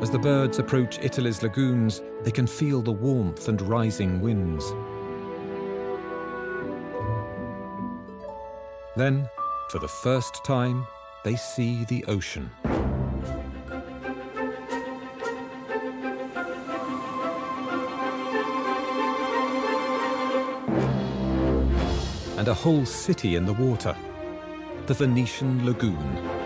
As the birds approach Italy's lagoons, they can feel the warmth and rising winds. Then, for the first time, they see the ocean. And a whole city in the water, the Venetian lagoon.